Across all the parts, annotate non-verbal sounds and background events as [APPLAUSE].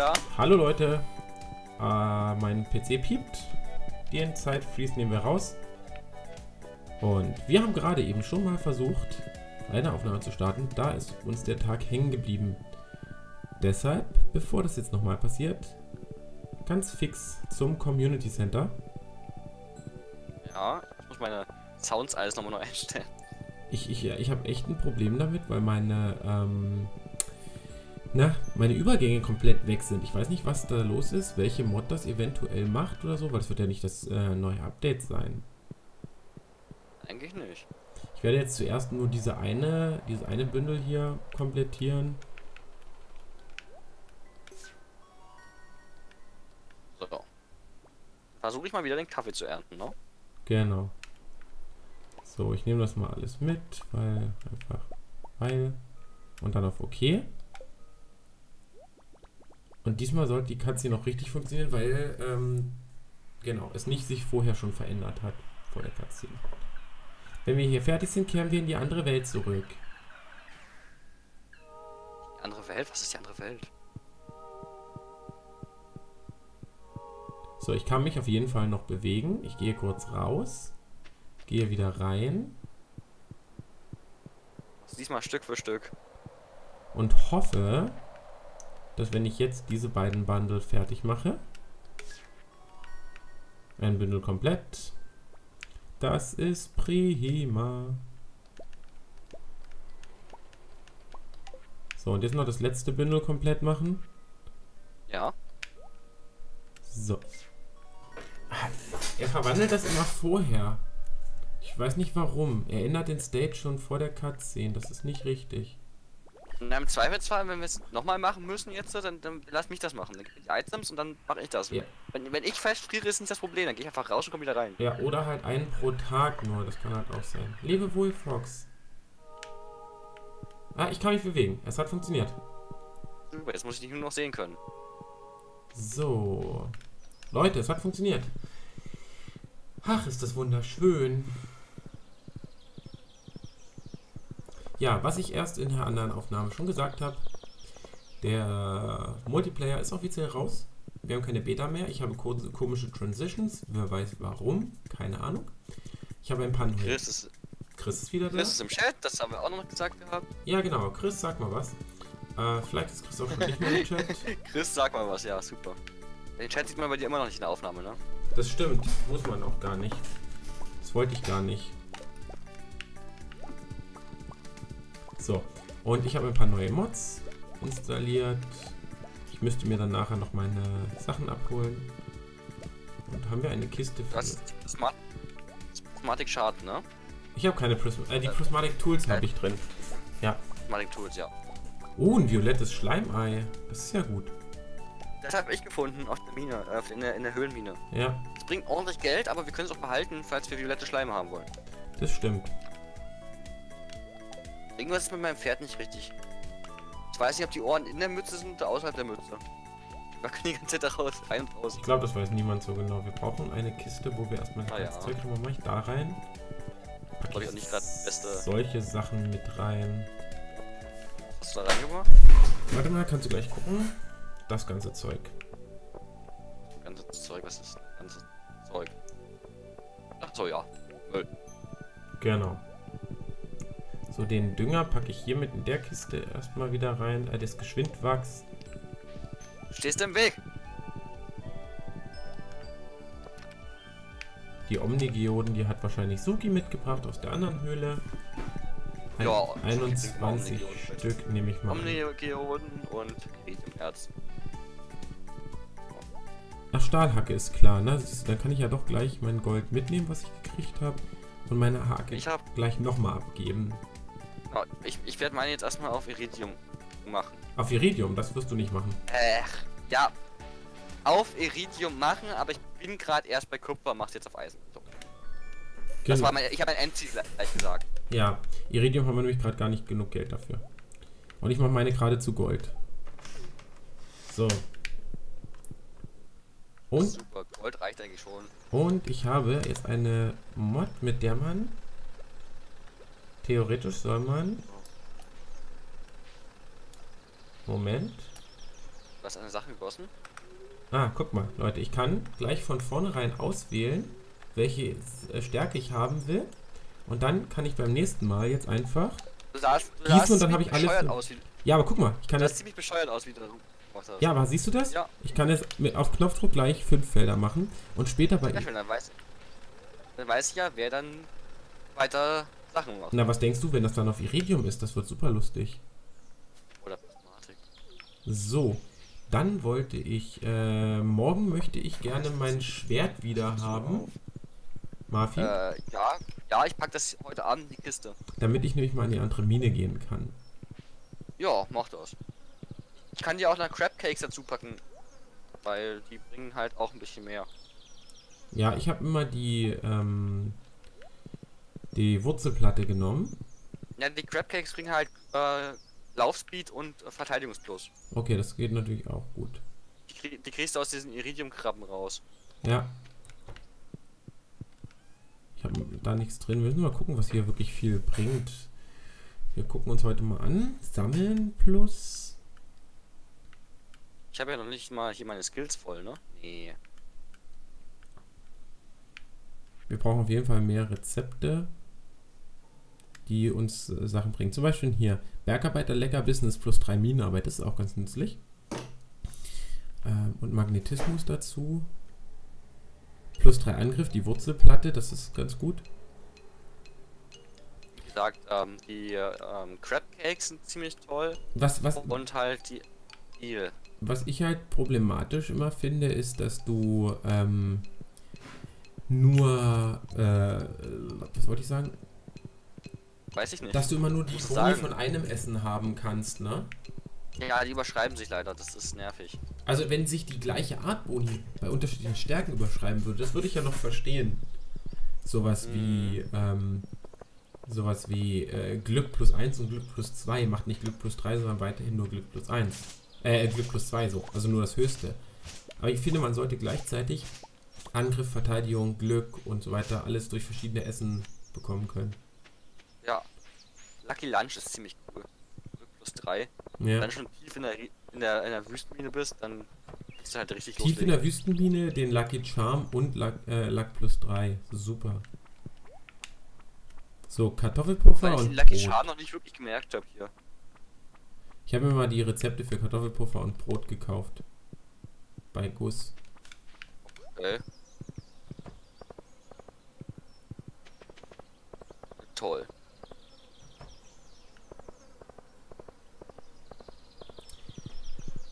da. Hallo Leute. Äh, mein PC piept. Den Zeitfreeze nehmen wir raus. Und wir haben gerade eben schon mal versucht, eine Aufnahme zu starten. Da ist uns der Tag hängen geblieben. Deshalb, bevor das jetzt nochmal passiert, ganz fix zum Community Center. Ja, ich muss meine Sounds alles nochmal neu einstellen. Ich, ich, ich habe echt ein Problem damit, weil meine, ähm, na, meine Übergänge komplett weg sind. Ich weiß nicht, was da los ist, welche Mod das eventuell macht oder so, weil es wird ja nicht das äh, neue Update sein. Eigentlich nicht. Ich werde jetzt zuerst nur diese eine, dieses eine Bündel hier komplettieren. So. Versuche ich mal wieder den Kaffee zu ernten, ne? Genau. So, ich nehme das mal alles mit, weil einfach, weil und dann auf OK. Und diesmal sollte die Katze noch richtig funktionieren, weil ähm, genau es nicht sich vorher schon verändert hat vor der Katze. Wenn wir hier fertig sind, kehren wir in die andere Welt zurück. Die andere Welt? Was ist die andere Welt? So, ich kann mich auf jeden Fall noch bewegen. Ich gehe kurz raus. Gehe wieder rein. Diesmal Stück für Stück. Und hoffe, dass wenn ich jetzt diese beiden Bundle fertig mache, ein Bündel komplett, das ist prima. So, und jetzt noch das letzte Bündel komplett machen. Ja. So. Er verwandelt das immer vorher. Ich weiß nicht warum. Er ändert den Stage schon vor der Cutscene. Das ist nicht richtig. Und im Zweifelsfall, wenn wir es nochmal machen müssen jetzt, dann, dann lass mich das machen. Dann gebe ich die Items und dann mache ich das. Ja. Wenn, wenn ich festfriere, ist nicht das Problem. Dann gehe ich einfach raus und komme wieder rein. Ja, oder halt einen pro Tag nur. Das kann halt auch sein. Lebe wohl, Fox. Ah, ich kann mich bewegen. Es hat funktioniert. Super, jetzt muss ich dich nur noch sehen können. So. Leute, es hat funktioniert. Ach, ist das wunderschön. Ja, was ich erst in der anderen Aufnahme schon gesagt habe, der Multiplayer ist offiziell raus. Wir haben keine Beta mehr. Ich habe komische Transitions. Wer weiß warum. Keine Ahnung. Ich habe ein paar neue. Chris ist, Chris ist wieder da. Chris ist im Chat, das haben wir auch noch gesagt gehabt. Ja, genau. Chris, sag mal was. Äh, vielleicht ist Chris auch schon nicht mehr im Chat. [LAUGHS] Chris, sag mal was, ja, super. Den Chat sieht man bei dir immer noch nicht in der Aufnahme, ne? Das stimmt. Muss man auch gar nicht. Das wollte ich gar nicht. So. Und ich habe ein paar neue Mods installiert. Ich müsste mir dann nachher noch meine Sachen abholen. Und haben wir eine Kiste für... Das Smart Prismatic Shard, ne? Ich habe keine Prism äh, die Prismatic Tools habe ich drin. Ja. Prismatic Tools, ja. Oh, ein violettes Schleimei. Das ist ja gut. Das habe ich gefunden auf der Mine, äh, in, der, in der Höhlenmine. Ja, Es bringt ordentlich Geld, aber wir können es auch behalten, falls wir violette Schleime haben wollen. das stimmt. Irgendwas ist mit meinem Pferd nicht richtig. Ich weiß nicht, ob die Ohren in der Mütze sind oder außerhalb der Mütze. Ich war die ganze Zeit da raus, rein und raus. Ich glaube, das weiß niemand so genau. Wir brauchen eine Kiste, wo wir erstmal Ah, das ja. Zeug haben. Mache ich da rein. Pack ich auch nicht das Beste. Solche Sachen mit rein. Hast du da reingemacht? Warte mal, kannst du gleich gucken. Das ganze Zeug. Ganzes Zeug, was ist das ganze Zeug? Ach so, ja. Müll. Genau. So, den Dünger packe ich hier mit in der Kiste erstmal wieder rein. Äh, das Geschwindwachs. Stehst du im Weg? Die Omnigeoden, die hat wahrscheinlich Suki mitgebracht aus der anderen Höhle. Ein, Ja, 21 Omnigeoden mit. Stück nehme ich mal. Omnigeoden und Erz. Ach, Stahlhacke ist klar, ne? Du, Dann kann ich ja doch gleich mein Gold mitnehmen, was ich gekriegt habe. Und meine Hake Ich hab- gleich nochmal abgeben. Ja, ich ich werde meine jetzt erstmal auf Iridium machen. Auf Iridium, das wirst du nicht machen. Äh, ja. Auf Iridium machen, aber ich bin gerade erst bei Kupfer, mach's jetzt auf Eisen. So. Das Genau. war mein, ich habe mein Endziel gleich gesagt. Ja, Iridium haben wir nämlich gerade gar nicht genug Geld dafür. Und ich mache meine gerade zu Gold. So. Und, Super, Gold reicht eigentlich schon. und ich habe jetzt eine Mod, mit der man theoretisch soll man Moment. Was eine Sache gegossen? Ah, guck mal, Leute, ich kann gleich von vornherein auswählen, welche äh, Stärke ich haben will. Und dann kann ich beim nächsten Mal jetzt einfach Du sahst, du Gießen und dann habe ich alles Aus, Ja, aber guck mal, ich kann das. ziemlich bescheuert aus, wie du gemacht hast. Ja, aber siehst du das? Ja. Ich kann jetzt mit, auf Knopfdruck gleich fünf Felder machen und später bei. Schön, dann weiß, dann weiß ich ja, wer dann weiter Sachen macht. Na, was denkst du, wenn das dann auf Iridium ist? Das wird super lustig. Oder Prismatik. So, dann wollte ich. Äh, morgen möchte ich gerne mein Schwert wieder haben. Marfi, Äh, ja, ja, ich pack das heute Abend in die Kiste. damit ich nämlich mal in die andere Mine gehen kann. Ja, mach das. Ich kann dir auch noch Crab Cakes dazu packen. Weil die bringen halt auch ein bisschen mehr. Ja, ich habe immer die. Ähm, die Wurzelplatte genommen. Ja, die Crab Cakes bringen halt äh, Laufspeed und Verteidigungsplus. Okay, das geht natürlich auch gut. Die, die kriegst du aus diesen Iridium-Krabben raus. Ja. Ich habe da nichts drin. Wir müssen mal gucken, was hier wirklich viel bringt. Wir gucken uns heute mal an. Sammeln plus. Ich habe ja noch nicht mal hier meine Skills voll, ne? Nee. Wir brauchen auf jeden Fall mehr Rezepte, die uns äh, Sachen bringen. Zum Beispiel hier. Bergarbeiter, Lecker Business plus 3 Minenarbeit. Das ist auch ganz nützlich. Ähm, und Magnetismus dazu. Plus 3 Angriff, die Wurzelplatte, das ist ganz gut. Wie gesagt, ähm, die ähm, Crab Cakes sind ziemlich toll. Was, was, Und halt die Eel. Was ich halt problematisch immer finde, ist, dass du ähm, nur, äh, was wollte ich sagen? Weiß ich nicht. Dass du immer nur die sagen. von einem Essen haben kannst, ne? ja, die überschreiben sich leider, das ist nervig. Also wenn sich die gleiche Art Boni bei unterschiedlichen Stärken überschreiben würde, das würde ich ja noch verstehen. Sowas wie, ähm, sowas wie äh, Glück plus 1 und Glück plus 2 macht nicht Glück plus 3, sondern weiterhin nur Glück plus 1. Äh, Glück plus 2 so, also nur das höchste. Aber ich finde, man sollte gleichzeitig Angriff, Verteidigung, Glück und so weiter alles durch verschiedene Essen bekommen können. Lucky Lunch ist ziemlich cool. Plus 3. Ja. Wenn du schon tief in der, in der, in der Wüstenmine bist, dann kannst du halt richtig Tief in loslegen. der Wüstenbiene, den Lucky Charm und Luck, äh, Luck plus 3. Super. So, Kartoffelpuffer Weil ich und den Lucky Brot. Charm noch nicht wirklich gemerkt habe hier. Ich habe mir mal die Rezepte für Kartoffelpuffer und Brot gekauft. Bei Guss. Okay. Toll.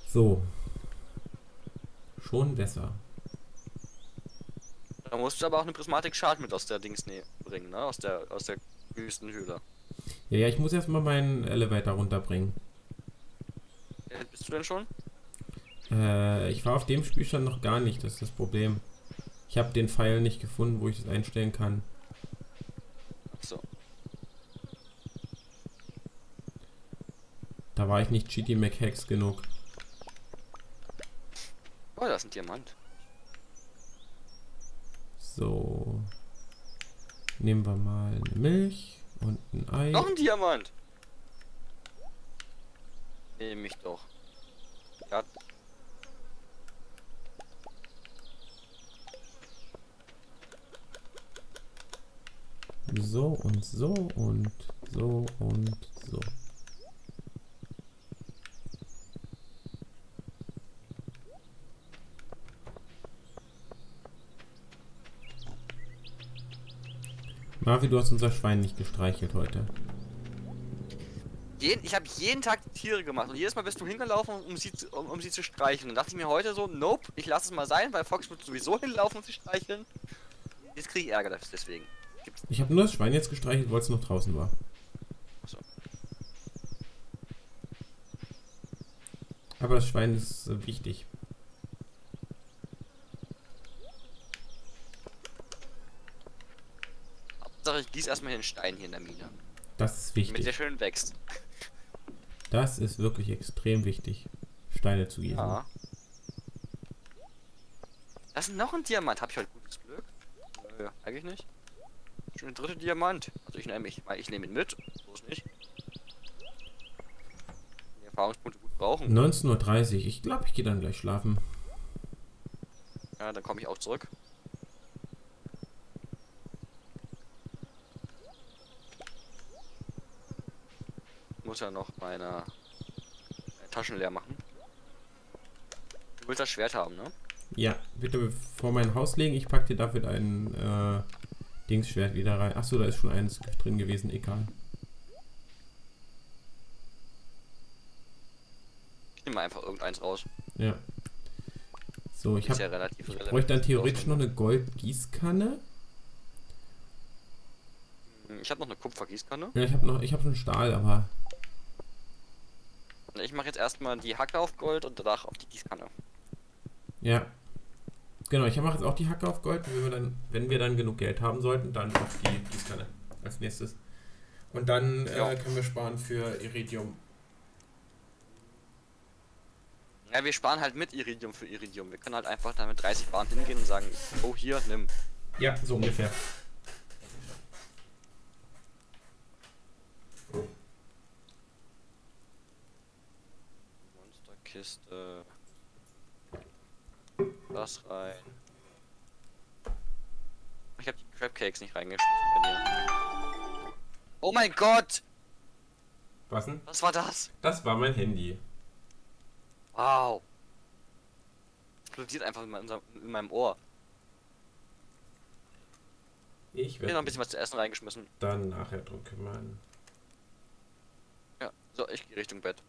So. Schon besser. Da musst du aber auch eine Prismatik Schad mit aus der Dings ne bringen, ne? Aus der aus der Wüstenhöhle. Ja, ja, ich muss erstmal meinen Elevator runterbringen. Äh, Bist du denn schon? Äh, ich war auf dem Spielstand noch gar nicht, das ist das Problem. Ich habe den Pfeil nicht gefunden, wo ich das einstellen kann. Achso. Da war ich nicht Cheaty McHacks genug. Ein Diamant. So. Nehmen wir mal eine Milch und ein Ei. Noch ein Diamant! Nehme ich doch. Ja, So und so und so und so. Marvi, du hast unser Schwein nicht gestreichelt heute. jeden, ich habe jeden Tag Tiere gemacht und jedes Mal bist du hingelaufen, um sie, zu, um, um sie zu streicheln. Und dachte ich mir heute so, nope, ich lasse es mal sein, weil Fox wird sowieso hinlaufen, um sie streicheln. Jetzt kriege ich Ärger deswegen. Gibt's Ich habe nur das Schwein jetzt gestreichelt, weil es noch draußen war. so. Aber das Schwein ist äh, wichtig. Gieße erstmal den Stein hier in der Mine. Das ist Damit der wichtig. schön wächst. Das ist wirklich extrem wichtig. Steine zu gießen. Ja. Das ist noch ein Diamant. Hab ich heute gutes Glück? Nö, eigentlich nicht. Schon der dritte Diamant. Also ich nehme ich, ich nehme ihn mit. So ist nicht. Die Erfahrungspunkte gut brauchen. 19.30 Uhr. Ich glaube, ich gehe dann gleich schlafen. Ja, dann komme ich auch zurück. Muss ja noch meine, Taschen leer machen. Du willst das Schwert haben, ne? Ja, bitte vor mein Haus legen. Ich packe dir dafür dein äh, Dingsschwert wieder rein. Achso, da ist schon eines drin gewesen. Egal. Ich nehme einfach irgendeins raus. Ja. So, ich habe ja ich bräuchte dann theoretisch noch eine Goldgießkanne. Ich habe noch eine Kupfergießkanne. Ja, ich habe noch, ich habe schon Stahl, aber Ich mache jetzt erstmal die Hacke auf Gold und danach auf die Gießkanne. ja. Genau, ich mache jetzt auch die Hacke auf Gold. Wenn wir dann, wenn wir dann genug Geld haben sollten, dann auf die Gießkanne als nächstes. Und dann Ja. äh, können wir sparen für Iridium. Ja, wir sparen halt mit Iridium für Iridium. Wir können halt einfach da mit 30 Bahnen hingehen und sagen, oh hier, nimm. Ja, so ungefähr. Monsterkiste. Das rein. Ich habe die Crabcakes nicht reingeschmissen bei dir. Oh mein Gott! Was denn? Was war das? Das war mein Handy. Wow. Explodiert einfach in meinem, in meinem Ohr. Ich hab noch ein werde bisschen was zu essen reingeschmissen. dann nachher drum kümmern. Ja, so, ich gehe Richtung Bett.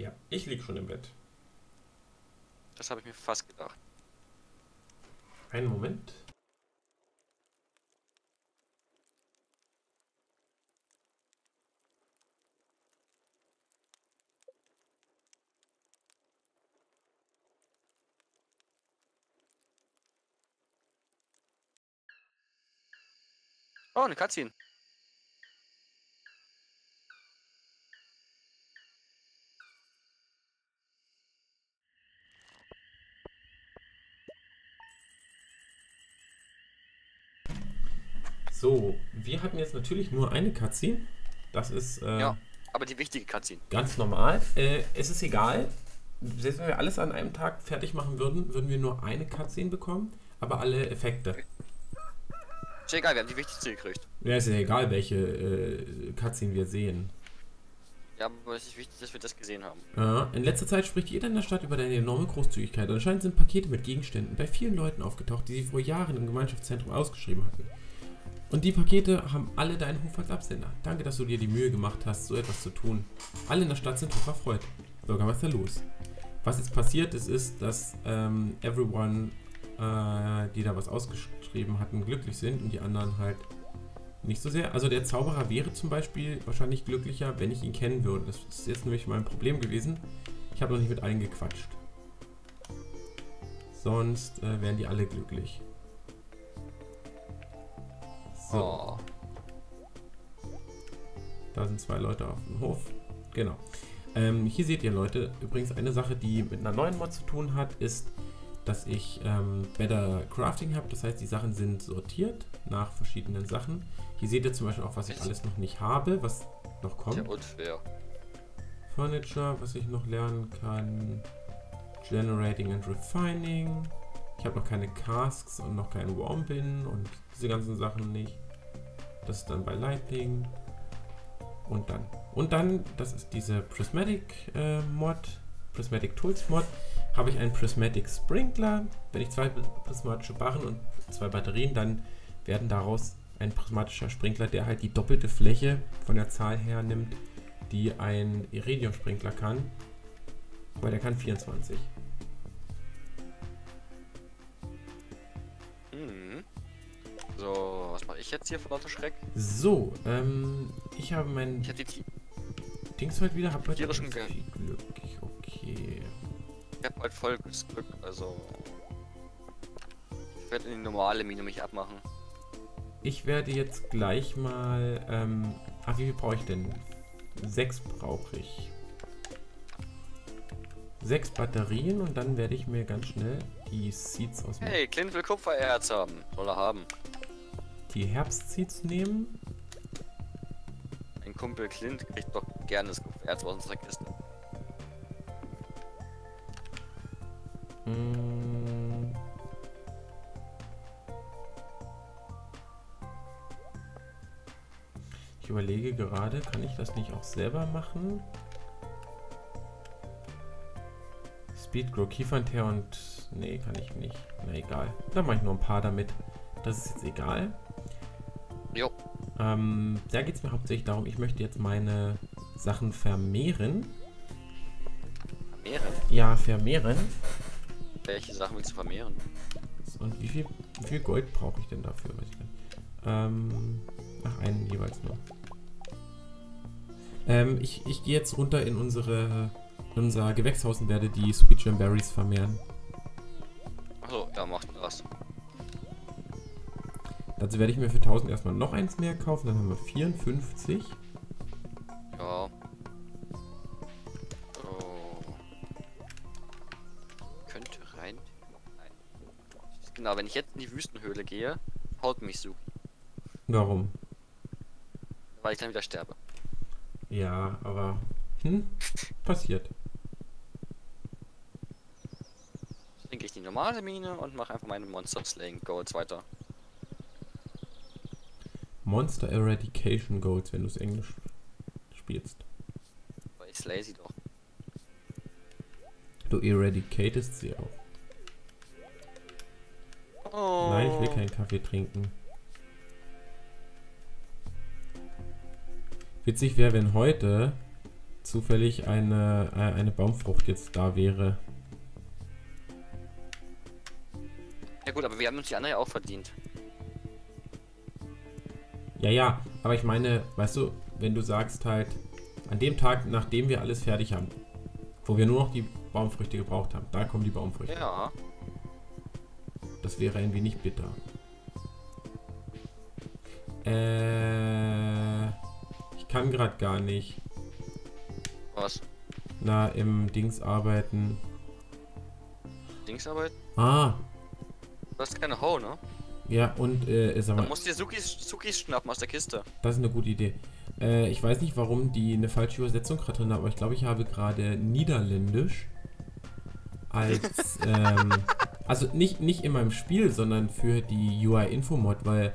Ja, ich lieg schon im Bett. Das habe ich mir fast gedacht. Einen Moment. Oh, eine Cutscene. So, wir hatten jetzt natürlich nur eine Cutscene. Das ist äh, Ja. Aber die wichtige Cutscene. ganz normal. Äh, es ist egal. Selbst wenn wir alles an einem Tag fertig machen würden, würden wir nur eine Cutscene bekommen, aber alle Effekte. Ist ja egal, wir haben die wichtigste gekriegt. Ja, ist ja egal, welche äh, Cutscene wir sehen. Ja, aber es ist wichtig, dass wir das gesehen haben. Äh, in letzter Zeit spricht jeder in der Stadt über deine enorme Großzügigkeit. Anscheinend sind Pakete mit Gegenständen bei vielen Leuten aufgetaucht, die sie vor Jahren im Gemeinschaftszentrum ausgeschrieben hatten. Und die Pakete haben alle deinen Ruf als Absender. Danke, dass du dir die Mühe gemacht hast, so etwas zu tun. Alle in der Stadt sind hoch erfreut. Bürgermeister los. Was jetzt passiert ist, ist, dass ähm, everyone, äh, die da was ausgeschrieben hatten, glücklich sind und die anderen halt nicht so sehr. Also der Zauberer wäre zum Beispiel wahrscheinlich glücklicher, wenn ich ihn kennen würde. Das ist jetzt nämlich mein Problem gewesen. Ich habe noch nicht mit allen gequatscht. Sonst äh, wären die alle glücklich. So, Oh. da sind zwei Leute auf dem Hof. Genau. Ähm, hier seht ihr Leute, übrigens eine Sache, die mit einer neuen Mod zu tun hat, ist, dass ich ähm, Better Crafting habe. Das heißt, die Sachen sind sortiert nach verschiedenen Sachen. Hier seht ihr zum Beispiel auch, was ich alles noch nicht habe, was noch kommt. Ja, unfair. Furniture, was ich noch lernen kann. Generating and Refining. Ich habe noch keine Casks und noch keinen Warmbin und diese ganzen Sachen nicht. Das ist dann bei Lighting. Und dann. Und dann, das ist diese Prismatic äh, Mod, Prismatic Tools Mod, habe ich einen Prismatic Sprinkler. Wenn ich zwei prismatische Barren und zwei Batterien, dann werden daraus ein prismatischer Sprinkler, der halt die doppelte Fläche von der Zahl her nimmt, die ein Iridium-Sprinkler kann. Weil der kann 24. So, was mache ich jetzt hier vor lauter Schreck? So, ähm, ich habe mein Ich hätte die, Dings heute wieder, habe heute tierischen Glück. Okay. ich habe halt volles Glück, also. Ich werde in die normale Mine mich abmachen. Ich werde jetzt gleich mal, ähm, ach, wie viel brauche ich denn? Sechs brauche ich. Sechs Batterien und dann werde ich mir ganz schnell die Seeds aus Hey, Clint will Kupfererz haben. Soll er haben. Die Herbstseeds nehmen. Mein Kumpel Clint kriegt doch gerne das. Erz aus unserer Kiste. Mm. Ich überlege gerade, kann ich das nicht auch selber machen? Speedgrow, Kiefernteer und... Nee, kann ich nicht. Na egal. Dann mache ich nur ein paar damit. Das ist jetzt egal. Jo. Ähm, da geht es mir hauptsächlich darum, ich möchte jetzt meine Sachen vermehren. Vermehren? Ja, vermehren. Welche Sachen willst du vermehren? Und wie viel, wie viel Gold brauche ich denn dafür? Weiß ich nicht. Ähm, ach, einen jeweils nur. Ähm, ich, ich gehe jetzt runter in unsere in unser Gewächshaus und werde die Sweet Jam Berries vermehren. Achso, ja, mach das. Dazu werde ich mir für 1000 erstmal noch eins mehr kaufen, dann haben wir 54. Ja. Oh. Könnte rein. Nein. Genau, wenn ich jetzt in die Wüstenhöhle gehe, haut mich so. Warum? Weil ich dann wieder sterbe. Ja, aber hm, passiert. Trinke ich die normale Mine und mache einfach meine Monster Slaying Goals weiter. Monster Eradication Goals, wenn du es Englisch spielst. Weil ich slay sie doch. Du eradicatest sie auch. Oh. Nein, ich will keinen Kaffee trinken. Witzig wäre, wenn heute zufällig eine, äh, eine Baumfrucht jetzt da wäre. Ja gut, aber wir haben uns die andere ja auch verdient. Ja, ja, aber ich meine, weißt du, wenn du sagst halt, an dem Tag, nachdem wir alles fertig haben, wo wir nur noch die Baumfrüchte gebraucht haben, da kommen die Baumfrüchte. Ja. Das wäre ein wenig bitter. Äh, ich kann gerade gar nicht. Was? Na, im Dings arbeiten. Dingsarbeit? Ah, Du hast keine Ho, ne? Ja, und, äh, sag mal, musst du dir Sukis, Sukis schnappen aus der Kiste. das ist eine gute Idee. Äh, ich weiß nicht, warum die eine falsche Übersetzung gerade drin hat, aber ich glaube, ich habe gerade Niederländisch als, [LAUGHS] ähm, also nicht, nicht in meinem Spiel, sondern für die UI-Info-Mod, weil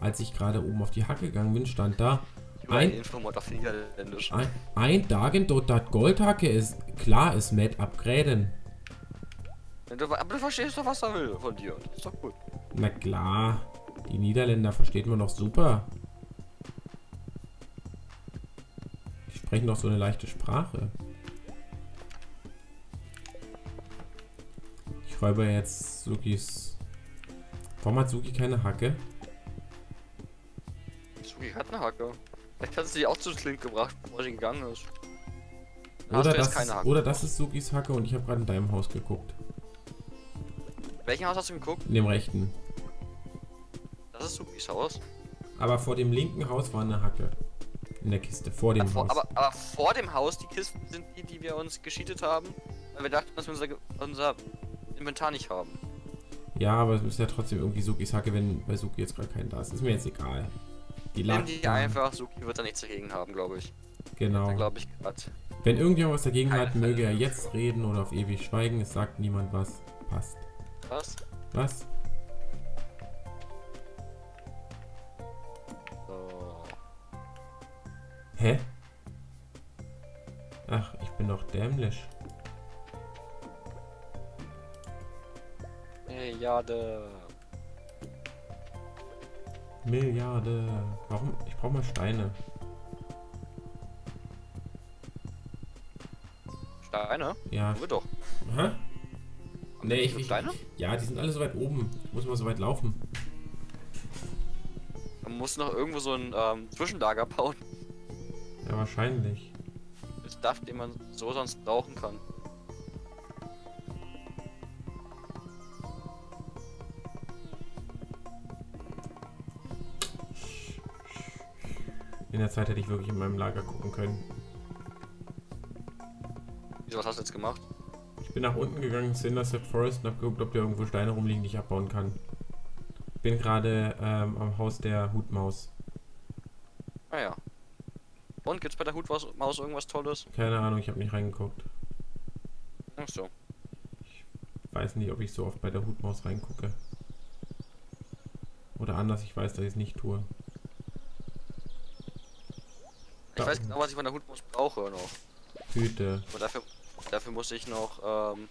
als ich gerade oben auf die Hacke gegangen bin, stand da, Ein ein, Infomod auf Niederländisch. ein, ein Dagen dort dat Goldhacke ist, klar ist mit upgraden. Aber du verstehst doch, was er will von dir. Das ist doch gut. Na klar, die Niederländer versteht man doch super. Die sprechen doch so eine leichte Sprache. Ich räuber jetzt Sukis. Warum hat Suki keine Hacke? Suki hat eine Hacke. Vielleicht hat sie die auch zu Slink gebracht, bevor sie gegangen ist. Oder das, oder das ist Sukis Hacke und ich habe gerade in deinem Haus geguckt. Welchen Haus hast du geguckt? In dem rechten. Das ist Sukis Haus. Aber vor dem linken Haus war eine Hacke. In der Kiste, vor dem Aber, Haus. aber, aber vor dem Haus, die Kisten sind die, die wir uns gescheatet haben. Weil wir dachten, dass wir unser, unser Inventar nicht haben. Ja, aber es ist ja trotzdem irgendwie Sukis Hacke, wenn bei Suki jetzt gerade kein da ist. Ist mir jetzt egal. Die lag die einfach, Suki wird da nichts dagegen haben, glaube ich. Genau. Glaube ich gerade. Wenn irgendjemand was dagegen Keine hat, möge er jetzt reden oder auf ewig schweigen. Es sagt niemand was. Passt. Was? Was? So. Hä? Ach, ich bin doch dämlich. Milliarde. Milliarde. Warum? Ich brauche mal Steine. Steine? Ja. Haben wir doch. Hä? Nee, ich, ich, ja, die sind alle so weit oben. Muss mal so weit laufen. Man muss noch irgendwo so ein ähm, Zwischenlager bauen. Ja, wahrscheinlich. Mit Stuff, den man so sonst brauchen kann. In der Zeit hätte ich wirklich in meinem Lager gucken können. Wieso, was hast du jetzt gemacht? Ich bin nach unten gegangen, Cinderset Forest und hab geguckt, ob da irgendwo Steine rumliegen, die ich abbauen kann. Bin gerade ähm, am Haus der Hutmaus. Ah ja. Und gibt's bei der Hutmaus irgendwas Tolles? Keine Ahnung, ich habe nicht reingeguckt. Ach so. Weiß nicht, ob ich so oft bei der Hutmaus reingucke. Oder anders, ich weiß, dass ich es nicht tue. Ich Ja. weiß genau, was ich von der Hutmaus brauche noch. Hüte. Aber dafür, dafür muss ich noch ähm,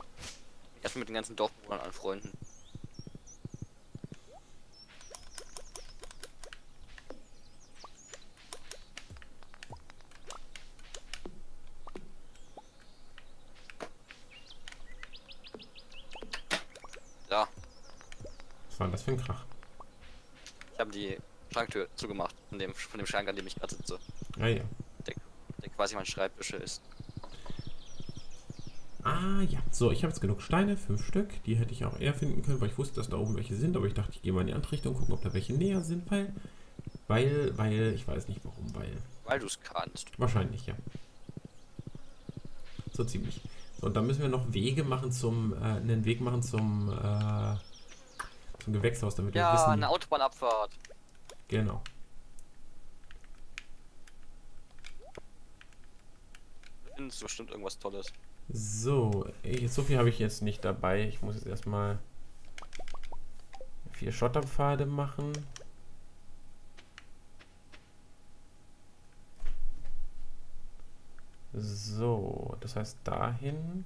erstmal mit den ganzen Dorfbewohnern anfreunden. Ja, Was war denn das für ein Krach? ich habe die Schranktür zugemacht von dem, von dem Schrank, an dem ich gerade sitze. Ah ja. Der quasi mein Schreibtisch ist. Ah ja. So, ich habe jetzt genug Steine, fünf Stück. Die hätte ich auch eher finden können, weil ich wusste, dass da oben welche sind. Aber ich dachte, ich gehe mal in die andere Richtung, gucken, ob da welche näher sind, weil. Weil, weil, ich weiß nicht warum, weil. Weil du es kannst. Wahrscheinlich, ja. So ziemlich. So, und dann müssen wir noch Wege machen zum, äh, einen Weg machen zum, äh, zum Gewächshaus, damit wir Ja, wissen. eine Autobahnabfahrt. Genau. Findest du bestimmt irgendwas Tolles. So, ich, so viel habe ich jetzt nicht dabei. Ich muss jetzt erstmal vier Schotterpfade machen. So, das heißt dahin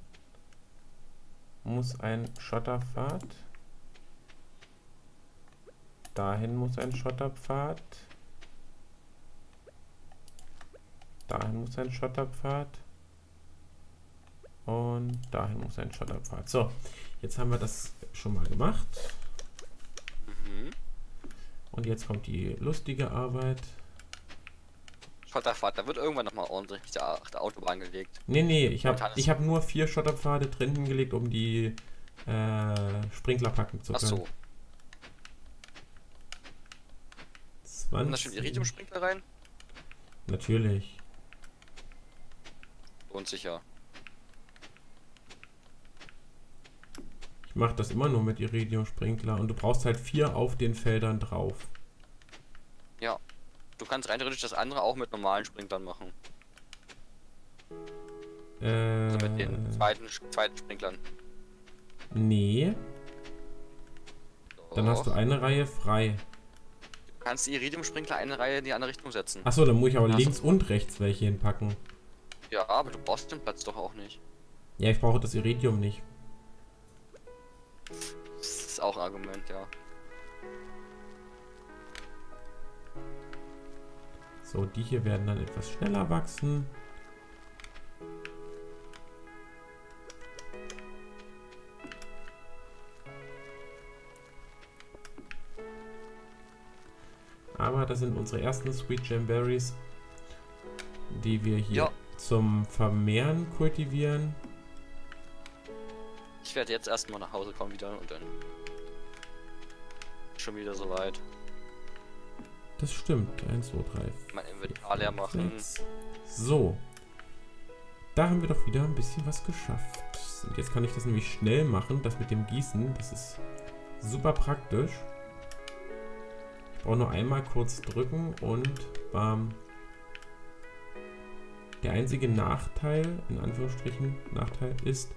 muss ein Schotterpfad. Dahin muss ein Schotterpfad. Dahin muss ein Schotterpfad. Und dahin muss ein Schotterpfad. So, jetzt haben wir das schon mal gemacht. Mhm. Und jetzt kommt die lustige Arbeit. Schotterfahrt, da wird irgendwann nochmal ordentlich der, auf der Autobahn gelegt. Nee, nee, ich habe hab nur vier Schotterpfade drin hingelegt, um die äh, Sprinkler packen zu Ach können. so. Und da 20. Iridium-Sprinkler rein? Natürlich. Lohnt sich Ich mache das immer nur mit Iridium-Sprinkler. Und du brauchst halt vier auf den Feldern drauf. Ja. Du kannst rein theoretisch das andere auch mit normalen Sprinklern machen. Äh, Also mit den zweiten, zweiten Sprinklern. nee, dann hast du Doch. eine Reihe frei. Du kannst die Iridium-Sprinkler eine Reihe in die andere Richtung setzen. Achso, dann muss ich aber du- links und rechts welche hinpacken. Ja, aber du brauchst den Platz doch auch nicht. Ja, ich brauche das Iridium nicht. Ist auch ein Argument, ja. So, die hier werden dann etwas schneller wachsen. Aber das sind unsere ersten Sweet Jamberries, die wir hier Ja. zum Vermehren kultivieren. Ich werde jetzt erstmal nach Hause kommen wieder und dann schon wieder soweit. Das stimmt. 1, 2, 3, Mein Inventar leer machen. Sechs. So. Da haben wir doch wieder ein bisschen was geschafft. Und jetzt kann ich das nämlich schnell machen, das mit dem Gießen. Das ist super praktisch. Ich brauche nur einmal kurz drücken und bam. Der einzige Nachteil, in Anführungsstrichen, Nachteil ist,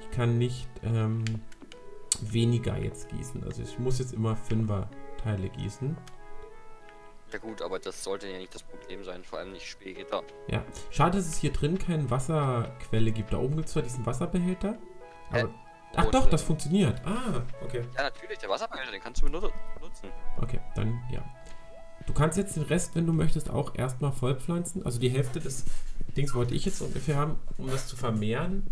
ich kann nicht ähm, weniger jetzt gießen. Also ich muss jetzt immer Fünfer-Teile gießen. Ja gut, aber das sollte ja nicht das Problem sein, vor allem nicht später. Ja, schade, dass es hier drin keine Wasserquelle gibt. Da oben gibt es zwar diesen Wasserbehälter. Hä? Aber, ach Wo doch, das funktioniert. Ah, okay. Ja, natürlich, der Wasserbehälter, den kannst du benut- benutzen. Okay, dann ja. Du kannst jetzt den Rest, wenn du möchtest, auch erstmal vollpflanzen. Also die Hälfte des Dings wollte ich jetzt ungefähr haben, um das zu vermehren.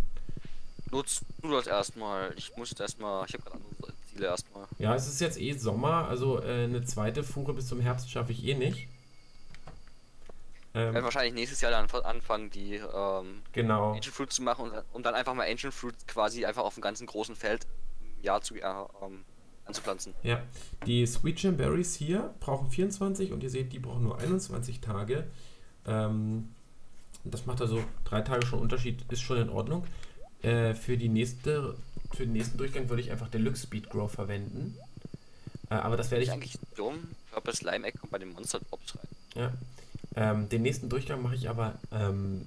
Nutzt du das erstmal. Ich muss jetzt erstmal, ich habe gerade andere Ziele erstmal. Ja, es ist jetzt eh Sommer, also äh, eine zweite Fuhre bis zum Herbst schaffe ich eh nicht. Wir werden Ähm, wahrscheinlich nächstes Jahr dann anfangen, die ähm, genau. Ancient Fruit zu machen und, und dann einfach mal Ancient Fruit quasi einfach auf dem ganzen großen Feld im Jahr zu äh, ähm, anzupflanzen. Ja, die Sweet Jam Berries hier brauchen 24 und ihr seht, die brauchen nur 21 Tage. Ähm, das macht also drei Tage schon Unterschied, ist schon in Ordnung. Äh, für, die nächste, für den nächsten Durchgang würde ich einfach Deluxe Speed Grow verwenden. Äh, aber das werde Ist ich. eigentlich dumm. Purple Slime Egg kommt bei den Monster Drops rein. Ja. Ähm, den nächsten Durchgang mache ich aber, ähm,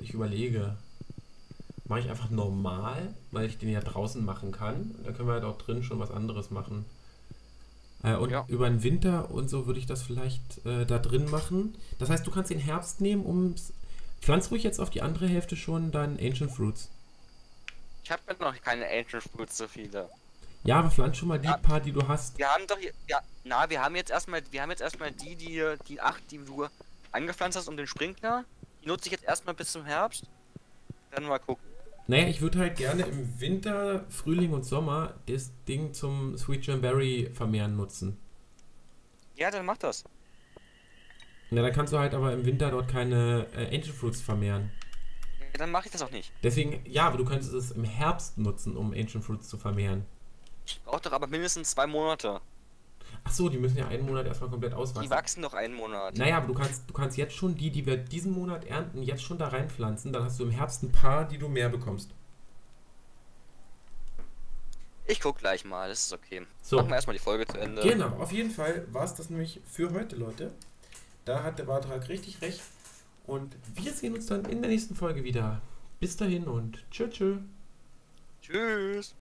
ich überlege, mache ich einfach normal, weil ich den ja draußen machen kann. Da können wir halt auch drin schon was anderes machen. Äh, und Ja. über den Winter und so würde ich das vielleicht äh, da drin machen. Das heißt, du kannst den Herbst nehmen, um. Pflanz ruhig jetzt auf die andere Hälfte schon dann Ancient Fruits. Ich habe ja noch keine Ancient Fruits so viele. Ja, aber pflanz schon mal die Ja. paar, die du hast. Wir haben doch hier, ja, na, wir haben jetzt erstmal, wir haben jetzt erstmal die, die, die acht, die du angepflanzt hast um den Sprinkler. Die nutze ich jetzt erstmal bis zum Herbst. Dann mal gucken. Naja, ich würde halt gerne im Winter, Frühling und Sommer das Ding zum Sweet Jamberry vermehren nutzen. Ja, dann mach das. Na, dann kannst du halt aber im Winter dort keine äh, Ancient Fruits vermehren. Ja, dann mache ich das auch nicht. Deswegen, ja, aber du könntest es im Herbst nutzen, um Ancient Fruits zu vermehren. Ich brauche doch aber mindestens zwei Monate. Ach so, die müssen ja einen Monat erstmal komplett Die auswachsen. wachsen doch einen Monat. Naja, aber du kannst, du kannst jetzt schon die, die wir diesen Monat ernten, jetzt schon da reinpflanzen. Dann hast du im Herbst ein paar, die du mehr bekommst. Ich guck gleich mal, das ist okay. So. Machen wir erstmal die Folge zu Ende. Genau, auf jeden Fall war es das nämlich für heute, Leute. Da hat der Bartrag richtig recht. Und wir sehen uns dann in der nächsten Folge wieder. Bis dahin und tschö tschö. Tschüss.